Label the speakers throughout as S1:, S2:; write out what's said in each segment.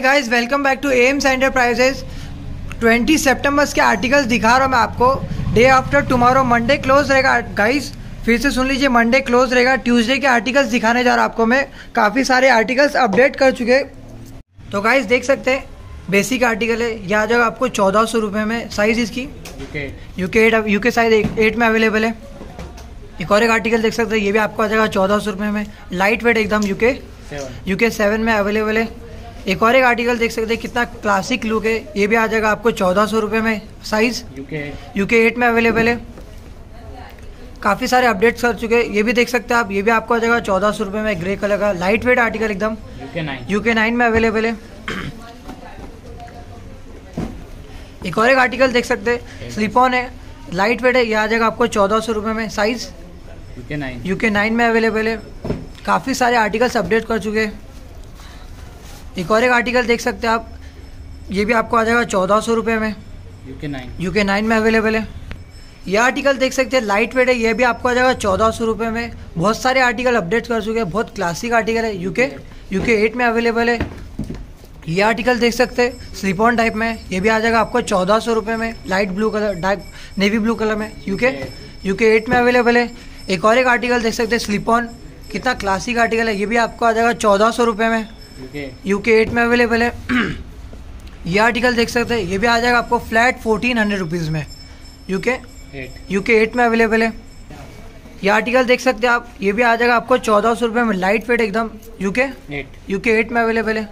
S1: Hi guys welcome back to AMS enterprises 20 सितंबर के articles दिखा रहा हूँ मैं आपको। Day after tomorrow Monday close रहेगा। गाइस फिर से सुन लीजिए मंडे क्लोज रहेगा। ट्यूसडे के आर्टिकल्स दिखाने जा रहा हूँ आपको मैं। काफ़ी सारे आर्टिकल्स अपडेट कर चुके। तो गाइस देख सकते हैं बेसिक आर्टिकल है। यह आ जाएगा आपको चौदह सौ रुपये में साइज़ इसकी। UK eight UK size eight में अवेलेबल है। एक और एक आर्टिकल देख सकते हैं ये भी आपको आ जाएगा चौदह सौ रुपये में। लाइट वेट एकदम यू यूके यूके सेवन में अवेलेबल है। एक और एक आर्टिकल देख सकते हैं कितना क्लासिक लुक है। ये भी आ जाएगा आपको चौदह सौ रुपये में साइज़ यूके एट में अवेलेबल है। काफ़ी सारे अपडेट्स कर चुके हैं। ये भी देख सकते हैं आप ये भी आपको आ जाएगा चौदह सौ रुपये में ग्रे कलर का। लाइट वेट आर्टिकल एकदम यूके नाइन में अवेलेबल है। एक और एक आर्टिकल देख सकते हैं। स्लिप ऑन है। लाइट वेट है। ये आ जाएगा आपको चौदह सौ रुपये में size
S2: UK nine
S1: UK nine में अवेलेबल है। काफ़ी सारे आर्टिकल्स अपडेट कर चुके हैं। एक और एक आर्टिकल देख सकते हैं आप। ये भी आपको आ जाएगा चौदह सौ रुपये में।
S2: यूके नाइन
S1: यूके नाइन में अवेलेबल है। ये आर्टिकल देख सकते हैं लाइट वेट है ये भी आपको आ जाएगा चौदह सौ रुपये में। बहुत सारे आर्टिकल अपडेट कर चुके हैं बहुत क्लासिक आर्टिकल है। यूके यूके एट में अवेलेबल है। ये आर्टिकल देख सकते हैं स्लिप ऑन टाइप में। ये भी आ जाएगा आपको चौदह सौ रुपये में light blue colour dark navy blue colour में। यूके यूके एट में अवेलेबल है। एक और एक आर्टिकल देख सकते हैं स्लिप ऑन कितना क्लासिक आर्टिकल है ये भी आपको आ जाएगा चौदह सौ रुपये में। यूके एट में अवेलेबल है। ये आर्टिकल देख सकते हैं। ये भी आ जाएगा आपको फ्लैट फोर्टीन हंड्रेड रुपीज़ में। यूके यूके एट में अवेलेबल है। ये आर्टिकल देख सकते हैं आप। ये भी आ जाएगा आपको चौदह सौ रुपये में। लाइट वेट एकदम। यूके यूके एट में अवेलेबल है।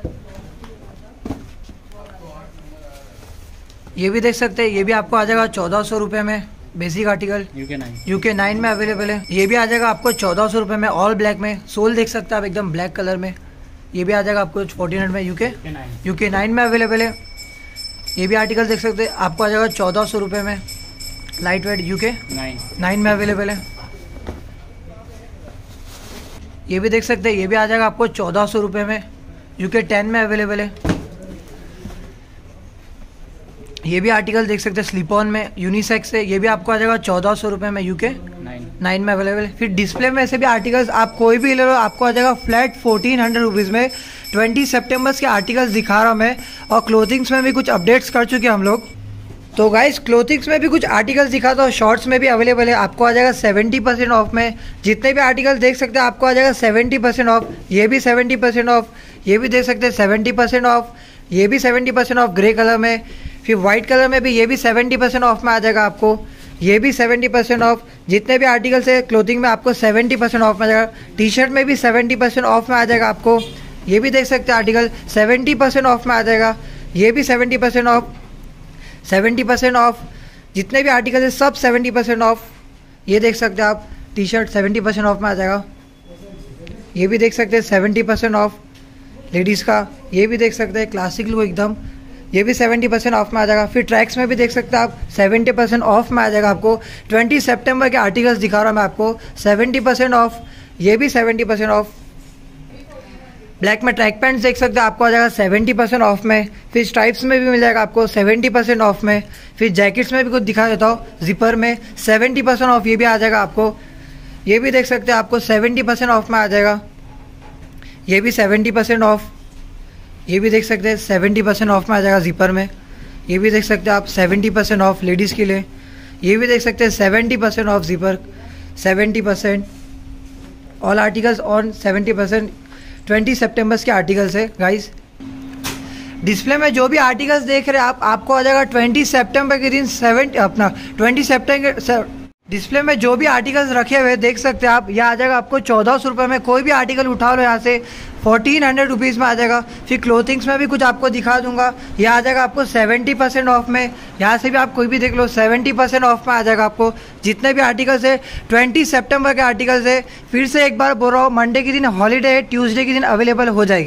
S1: ये भी देख सकते हैं। ये भी आपको आ जाएगा चौदह सौ रुपये में। Basic article
S2: UK nine
S1: UK nine में अवेलेबल है। ये भी आ जाएगा आपको चौदह सौ रुपये में। ऑल ब्लैक में। सोल देख सकते हैं आप एकदम ब्लैक कलर में। ये भी आ जाएगा आपको फोर्टीन हंड्रेड में यूके यूके नाइन में अवेलेबल है। ये भी आर्टिकल देख सकते हैं। आपको आ जाएगा चौदह सौ रुपये में। Light weight UK
S2: nine
S1: nine में अवेलेबल है। ये भी देख सकते हैं। ये भी आ जाएगा आपको चौदह सौ रुपये में। यूके टेन में अवेलेबल है। ये भी आर्टिकल देख सकते हैं। स्लिप ऑन में। यूनिसेक्स है। ये भी आपको आ जाएगा चौदह सौ रुपये में यूके नाइन में अवेलेबल है। फिर डिस्प्ले में ऐसे भी आर्टिकल्स आप कोई भी ले लो, आपको आ जाएगा फ्लैट फोर्टीन हंड्रेड रुपीज़ में। ट्वेंटी सेप्टेम्बर के आर्टिकल्स दिखा रहा हूँ मैं, और क्लोथिंग्स में भी कुछ अपडेट्स कर चुके हैं हम लोग। तो गाइस क्लोथिंग्स में भी कुछ आर्टिकल्स दिखा दो शॉर्ट्स में भी अवेलेबल है। आपको आ जाएगा सेवेंटी परसेंट ऑफ़ में। जितने भी आर्टिकल देख सकते हैं, आपको आ जाएगा सेवेंटी परसेंट ऑफ़ ये भी सेवेंटी परसेंट ऑफ़ ये भी देख सकते हैं सेवेंटी परसेंट ऑफ़ ये भी seventy percent off grey colour में। फिर वाइट कलर में भी ये भी सेवेंटी परसेंट ऑफ़ में आ जाएगा आपको। ये भी सेवेंटी परसेंट ऑफ़ जितने भी आर्टिकल्स है क्लोथिंग में आपको सेवेंटी परसेंट ऑफ़ में आ जाएगा। टी शर्ट में भी सेवेंटी परसेंट ऑफ़ में आ जाएगा आपको। ये भी देख सकते हैं आर्टिकल सेवेंटी परसेंट ऑफ़ में आ जाएगा। ये भी seventy percent off seventy percent off जितने भी आर्टिकल है, सब सेवेंटी परसेंट ऑफ़ ये देख सकते हैं आप T shirt seventy percent off में आ जाएगा। ये भी देख सकते हैं सेवेंटी परसेंट ऑफ़ लेडीज़ का, ये भी देख सकते हैं क्लासिक लुक एकदम। ये भी सेवेंटी परसेंट ऑफ़ में आ जाएगा। फिर ट्रैक्स में भी देख सकते हैं आप सेवेंटी परसेंट ऑफ़ में आ जाएगा आपको। ट्वेंटी सेप्टेम्बर के आर्टिकल्स दिखा रहा हूँ मैं आपको। सेवेंटी परसेंट ऑफ़ ये भी सेवेंटी परसेंट ऑफ़ ब्लैक में ट्रैक पैंट्स देख सकते हैं, आपको आ जाएगा सेवेंटी परसेंट ऑफ़ में। फिर स्ट्राइप्स में भी मिल जाएगा आपको सेवेंटी परसेंट ऑफ़ में। फिर जैकेट्स में भी कुछ दिखा देता हूँ जिपर में। सेवेंटी परसेंट ऑफ़ ये भी आ जाएगा आपको। ये भी देख सकते हैं आपको सेवेंटी परसेंट ऑफ़ में आ जाएगा। ये भी सेवेंटी परसेंट ऑफ़ ये भी देख सकते हैं सेवेंटी परसेंट ऑफ़ में आ जाएगा जीपर में। ये भी देख सकते हैं आप सेवेंटी परसेंट ऑफ़ लेडीज़ के लिए। ये भी देख सकते हैं seventy percent off zipper seventy percent all articles on seventy percent twenty Septembers के आर्टिकल्स है गाइस डिस्प्ले में जो भी आर्टिकल्स देख रहे हैं आप, आपको आ जाएगा ट्वेंटी सेप्टेम्बर के दिन सेवन अपना ट्वेंटी सेप्टेम्बर डिस्प्ले में जो भी आर्टिकल्स रखे हुए देख सकते हैं आप, यह आ जाएगा आपको चौदह सौ रुपये में। कोई भी आर्टिकल उठा लो यहाँ से। फोर्टीन हंड्रेड रुपीज़ में आ जाएगा। फिर क्लोथिंग्स में भी कुछ आपको दिखा दूँगा। यह आ जाएगा आपको सेवेंटी परसेंट ऑफ़ में। यहाँ से भी आप कोई भी देख लो सेवेंटी परसेंट ऑफ़ में आ जाएगा आपको। जितने भी आर्टिकल्स है, ट्वेंटी सेप्टेम्बर के आर्टिकल्स है। फिर से एक बार बोल रहा हूँ, मंडे के दिन हॉलीडे है ट्यूजडे के दिन अवेलेबल हो जाएँगे।